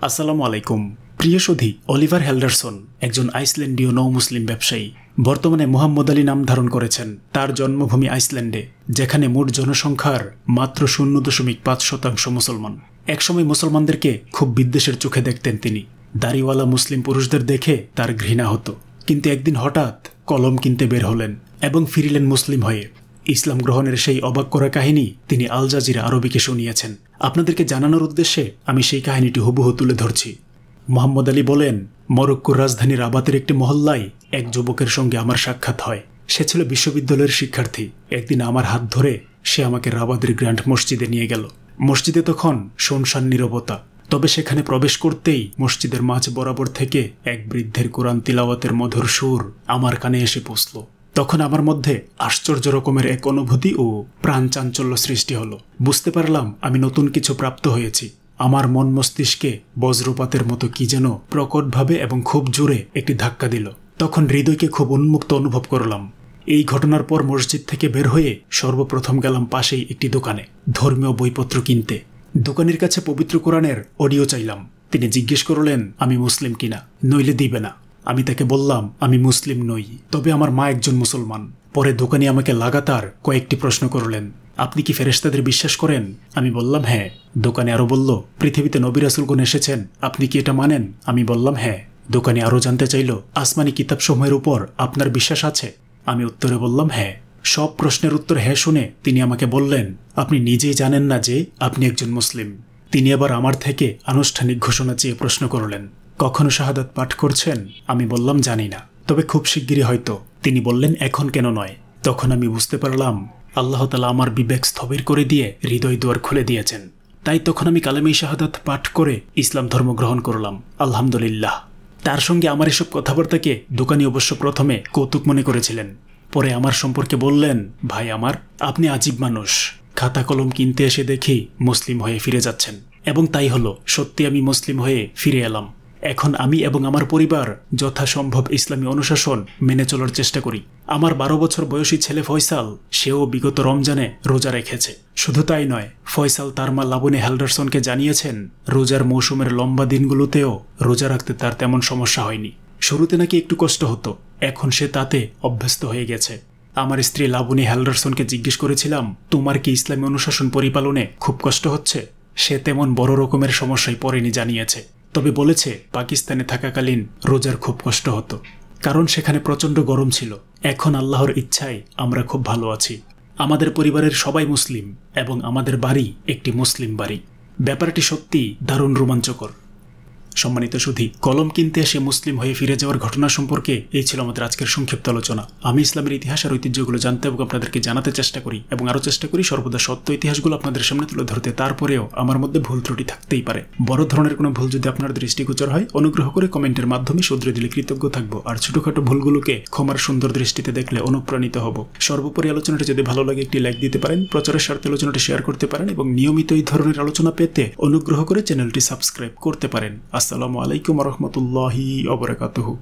আসসালামু আলাইকুম। প্রিয় সুধী, অলিভার হেল্ডারসন, একজন আইসল্যান্ডীয় নৌ মুসলিম ব্যবসায়ী, বর্তমানে মোহাম্মদ আলী নাম ধারণ করেছেন। তার জন্মভূমি আইসল্যান্ডে, যেখানে মোট জনসংখ্যার মাত্র শূন্য দশমিক পাঁচ শতাংশ মুসলমান। একসময় মুসলমানদেরকে খুব বিদ্বেষের চোখে দেখতেন তিনি। দাড়িওয়ালা মুসলিম পুরুষদের দেখে তার ঘৃণা হতো। কিন্তু একদিন হঠাৎ কলম কিনতে বের হলেন এবং ফিরিলেন মুসলিম হয়ে। ইসলাম গ্রহণের সেই অবাক করা কাহিনী তিনি আল জাজিরা আরবিকে শুনিয়েছেন। আপনাদেরকে জানানোর উদ্দেশ্যে আমি সেই কাহিনীটি হুবহু তুলে ধরছি। মোহাম্মদ আলী বলেন, মরক্কোর রাজধানী রাবাতের একটি মহল্লায় এক যুবকের সঙ্গে আমার সাক্ষাৎ হয়। সে ছিল বিশ্ববিদ্যালয়ের শিক্ষার্থী। একদিন আমার হাত ধরে সে আমাকে রাবাদের গ্র্যান্ড মসজিদে নিয়ে গেল। মসজিদে তখন শুনশান নীরবতা। তবে সেখানে প্রবেশ করতেই মসজিদের মাঝ বরাবর থেকে এক বৃদ্ধের কোরআন তিলাওয়াতের মধুর সুর আমার কানে এসে পৌঁছল তখন আমার মধ্যে আশ্চর্য রকমের এক অনুভূতি ও প্রাণ চাঞ্চল্য সৃষ্টি হলো। বুঝতে পারলাম আমি নতুন কিছু প্রাপ্ত হয়েছি। আমার মন মস্তিষ্কে বজ্রপাতের মতো কি যেন প্রকটভাবে এবং খুব জোরে একটি ধাক্কা দিল। তখন হৃদয়কে খুব উন্মুক্ত অনুভব করলাম। এই ঘটনার পর মসজিদ থেকে বের হয়ে সর্বপ্রথম গেলাম পাশেই একটি দোকানে, ধর্মীয় বইপত্র কিনতে। দোকানের কাছে পবিত্র কোরআনের অডিও চাইলাম। তিনি জিজ্ঞেস করলেন, আমি মুসলিম কিনা? নইলে দিবে না। আমি তাকে বললাম, আমি মুসলিম নই, তবে আমার মা একজন মুসলমান। পরে দোকানি আমাকে লাগাতার কয়েকটি প্রশ্ন করলেন, আপনি কি ফেরেস্তাদের বিশ্বাস করেন? আমি বললাম হ্যাঁ। দোকানে আরও বলল, পৃথিবীতে নবী রাসুলগণ এসেছেন, আপনি কি এটা মানেন? আমি বললাম হ্যাঁ। দোকানে আরও জানতে চাইল, আসমানি কিতাবসমূহের উপর আপনার বিশ্বাস আছে? আমি উত্তরে বললাম হ্যাঁ। সব প্রশ্নের উত্তর হ্যাঁ শুনে তিনি আমাকে বললেন, আপনি নিজেই জানেন না যে আপনি একজন মুসলিম। তিনি আবার আমার থেকে আনুষ্ঠানিক ঘোষণা চেয়ে প্রশ্ন করলেন কখনো শাহাদাত পাঠ করছেন? আমি বললাম, জানি না। তবে খুব শিগগিরই হয়তো। তিনি বললেন, এখন কেন নয়? তখন আমি বুঝতে পারলাম, আল্লাহ তালা আমার বিবেক স্থবির করে দিয়ে হৃদয় দুয়ার খুলে দিয়েছেন। তাই তখন আমি কালামি শাহাদাত পাঠ করে ইসলাম ধর্ম গ্রহণ করলাম। আলহামদুলিল্লাহ। তার সঙ্গে আমার এসব কথাবার্তাকে দোকানি অবশ্য প্রথমে কৌতুক মনে করেছিলেন। পরে আমার সম্পর্কে বললেন, ভাই আমার, আপনি আজীব মানুষ। খাতা কলম কিনতে এসে দেখি মুসলিম হয়ে ফিরে যাচ্ছেন। এবং তাই হলো, সত্যি আমি মুসলিম হয়ে ফিরে এলাম। এখন আমি এবং আমার পরিবার যথাসম্ভব ইসলামী অনুশাসন মেনে চলার চেষ্টা করি। আমার বারো বছর বয়সী ছেলে ফয়সাল, সেও বিগত রমজানে রোজা রেখেছে। শুধু তাই নয়, ফয়সাল তার মা লাবণী হ্যালডারসনকে জানিয়েছেন, রোজার মৌসুমের লম্বা দিনগুলোতেও রোজা রাখতে তার তেমন সমস্যা হয়নি। শুরুতে নাকি একটু কষ্ট হতো, এখন সে তাতে অভ্যস্ত হয়ে গেছে। আমার স্ত্রী লাবণী হ্যালডারসনকে জিজ্ঞেস করেছিলাম, তোমার কি ইসলামী অনুশাসন পরিপালনে খুব কষ্ট হচ্ছে? সে তেমন বড় রকমের সমস্যায় পড়েনি, জানিয়েছে। তবে বলেছে, পাকিস্তানে থাকাকালীন রোজার খুব কষ্ট হতো, কারণ সেখানে প্রচণ্ড গরম ছিল। এখন আল্লাহর ইচ্ছায় আমরা খুব ভালো আছি। আমাদের পরিবারের সবাই মুসলিম এবং আমাদের বাড়ি একটি মুসলিম বাড়ি। ব্যাপারটি সত্যি দারুণ রোমাঞ্চকর। সম্মানিত সুধী, কলম কিনতে এসে মুসলিম হয়ে ফিরে যাওয়ার ঘটনা সম্পর্কে এই ছিল আমাদের আজকের সংক্ষিপ্ত আলোচনা। আমি ইসলামের ইতিহাস আর ঐতিহ্যগুলো জানতে এবং আপনাদেরকে জানাতে চেষ্টা করি এবং আরও চেষ্টা করি সর্বদা সত্য ইতিহাসগুলো আপনাদের সামনে তুলে ধরতে। তারপরেও আমার মধ্যে ভুল ত্রুটি থাকতেই পারে। বড় ধরনের কোনো ভুল যদি আপনার দৃষ্টিগোচর হয়, অনুগ্রহ করে কমেন্টের মাধ্যমে শুধরে দিলে কৃতজ্ঞ থাকব আর ছোটখাটো ভুলগুলোকে ক্ষমার সুন্দর দৃষ্টিতে দেখলে অনুপ্রাণিত হব। সর্বোপরি আলোচনাটি যদি ভালো লাগে, একটি লাইক দিতে পারেন, প্রচারের স্বার্থে আলোচনাটি শেয়ার করতে পারেন এবং নিয়মিত এই ধরনের আলোচনা পেতে অনুগ্রহ করে চ্যানেলটি সাবস্ক্রাইব করতে পারেন। আসসালামু আলাইকুম রহমতুল্লাহি অবরাকাতহু